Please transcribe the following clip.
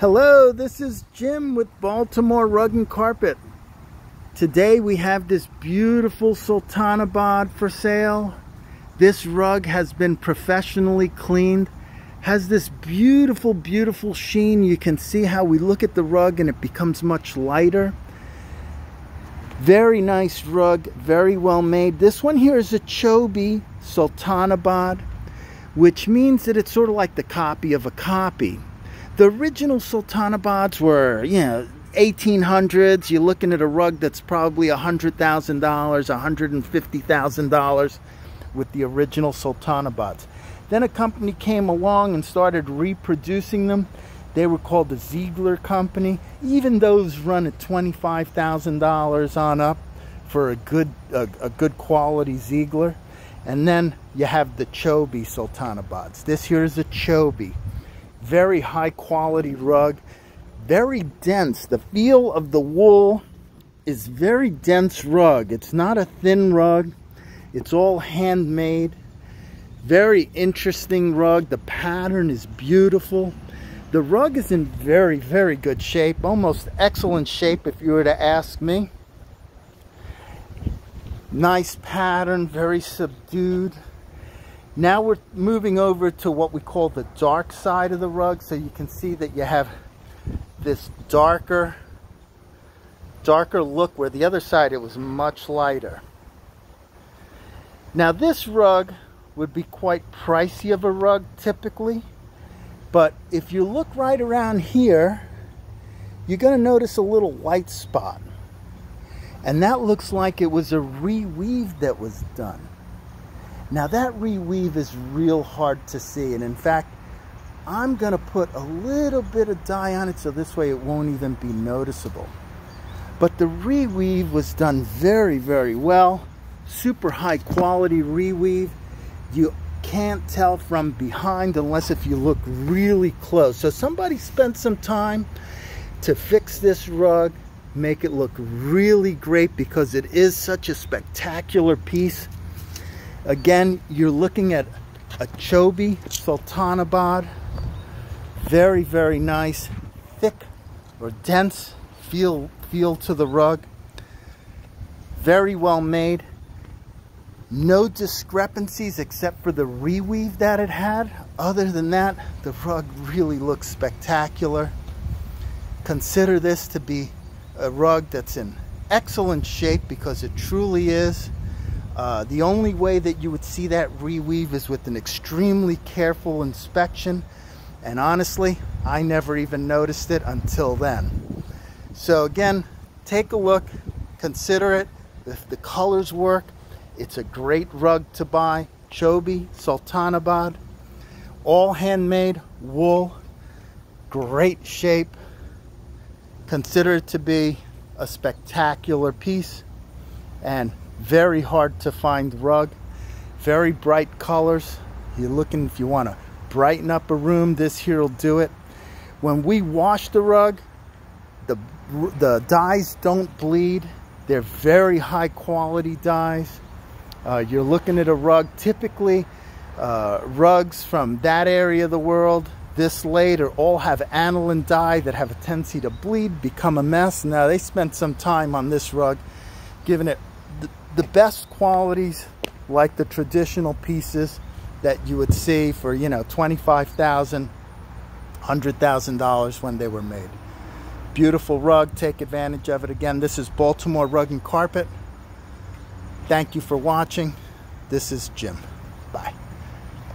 Hello, this is Jim with Baltimore Rug and Carpet. Today we have this beautiful Sultanabad for sale. This rug has been professionally cleaned. Has this beautiful, beautiful sheen. You can see how we look at the rug and it becomes much lighter. Very nice rug, very well made. This one here is a Chobi Sultanabad, which means that it's sort of like the copy of a copy. The original Sultanabads were, you know, 1800s. You're looking at a rug that's probably $100,000, $150,000 with the original Sultanabads. Then a company came along and started reproducing them. They were called the Ziegler Company. Even those run at $25,000 on up for a good, a, a, good quality Ziegler. And then you have the Chobi Sultanabads. This here is a Chobi very high quality rug very dense. The feel of the wool is very dense rug. It's not a thin rug. It's all handmade. Very interesting rug. The pattern is beautiful. The rug is in very very good shape almost excellent shape if you were to ask me. Nice pattern very subdued now we're moving over to what we call the dark side of the rug. So you can see that you have this darker, darker look where the other side it was much lighter. Now this rug would be quite pricey of a rug typically. But if you look right around here, you're going to notice a little white spot. And that looks like it was a reweave that was done. Now that reweave is real hard to see. And in fact, I'm gonna put a little bit of dye on it so this way it won't even be noticeable. But the reweave was done very, very well. Super high quality reweave. You can't tell from behind unless if you look really close. So somebody spent some time to fix this rug, make it look really great because it is such a spectacular piece. Again, you're looking at a Chobi Sultanabad. Very, very nice, thick or dense feel, feel to the rug. Very well made. No discrepancies except for the reweave that it had. Other than that, the rug really looks spectacular. Consider this to be a rug that's in excellent shape because it truly is. Uh, the only way that you would see that reweave is with an extremely careful inspection. And honestly, I never even noticed it until then. So again, take a look, consider it. If the colors work, it's a great rug to buy. Chobi, Sultanabad, all handmade, wool, great shape. Consider it to be a spectacular piece and very hard to find rug. Very bright colors. You're looking if you want to brighten up a room this here will do it. When we wash the rug the the dyes don't bleed. They're very high quality dyes. Uh, you're looking at a rug typically uh, rugs from that area of the world this later all have aniline dye that have a tendency to bleed become a mess. Now they spent some time on this rug giving it the best qualities like the traditional pieces that you would see for you know $25,000 $100,000 when they were made. Beautiful rug take advantage of it. Again this is Baltimore rug and carpet. Thank you for watching. This is Jim